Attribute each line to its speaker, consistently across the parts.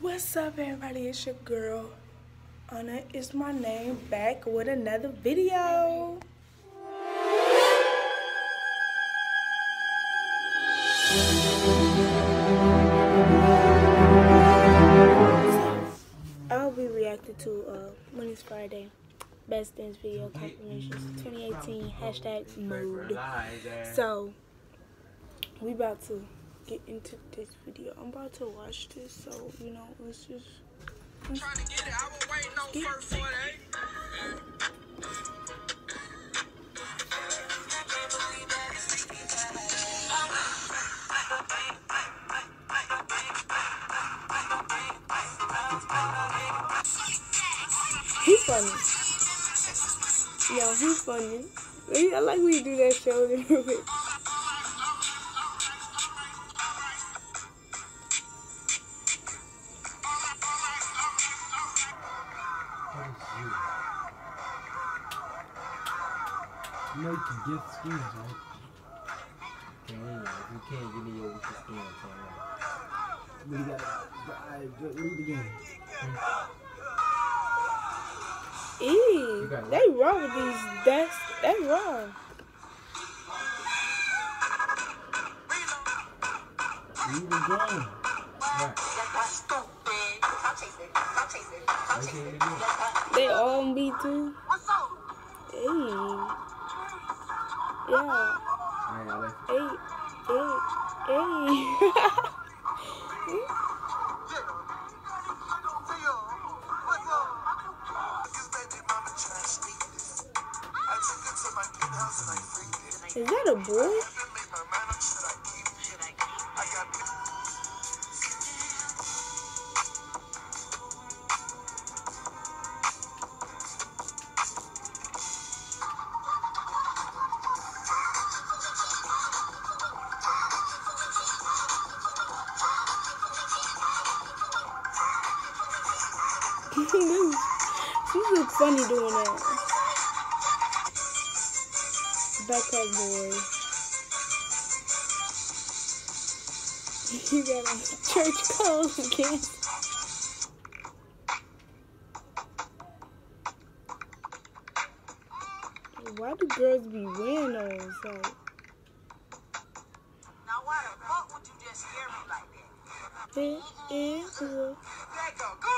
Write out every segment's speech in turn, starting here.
Speaker 1: What's up, everybody? It's your girl. Anna is my name, back with another video. I'll be reacting to uh, Money's Friday Best Dance Video Compilations 2018 hashtag mode. So, we about to get into this video. I'm about to watch this, so you know, let's just let's get He funny. Yo, he's funny. I like when you do that shoulder
Speaker 2: You know you can gift skins, right?
Speaker 3: Can you, if you can't give me your weakest skin, so
Speaker 2: But you gotta, I, just read the game.
Speaker 1: They wrong with these. That's that's wrong.
Speaker 2: Read the game.
Speaker 3: Right.
Speaker 1: They all B too. Hey, yeah, hey, hey, hey. Is that a boy? She look funny doing that. Backpack boy. You got on church clothes again. Why do girls be wearing those? Like,
Speaker 4: Now why the fuck would you just scare me like that? up,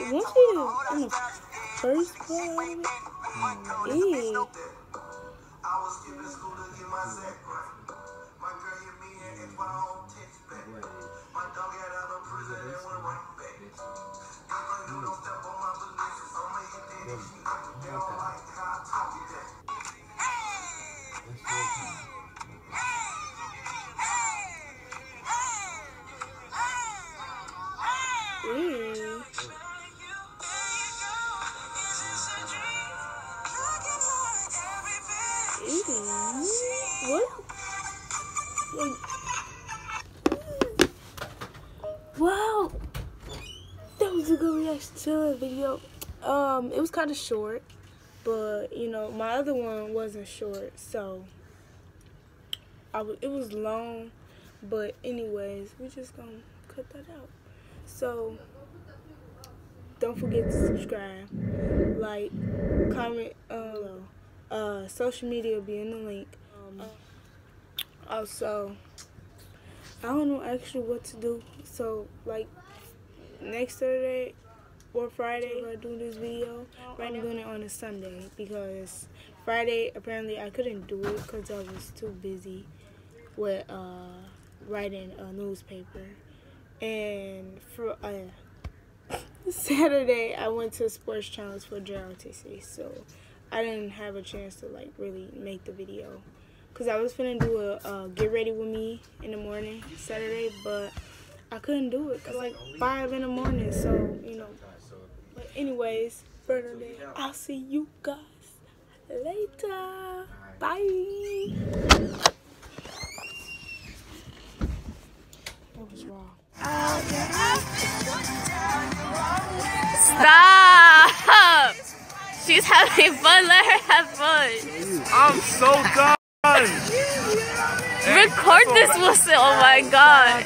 Speaker 1: Once you in the first part,
Speaker 5: was skipping
Speaker 1: Wow. That was a good reaction to the video. Um, it was kind of short, but you know, my other one wasn't short, so I w- it was long. But anyways, we're just gonna cut that out. So don't forget to subscribe, like, comment, uh, uh, social media will be in the link. Um, also, I don't know actually what to do. So like next Saturday or Friday, gonna do this video. I'm doing it on a Sunday because Friday apparently I couldn't do it because I was too busy with uh, writing a newspaper. And for uh, Saturday, I went to sports challenge for JROTC, so I didn't have a chance to like really make the video. Because I was finna do a uh, get ready with me in the morning Saturday, but I couldn't do it because like five in the morning. So you know. But anyways, Bernadette, I'll see you guys later. Bye. That was wrong.
Speaker 6: Stop! She's having fun. Let her have fun.
Speaker 7: I'm so done.
Speaker 6: Record this, Wilson. Oh my god.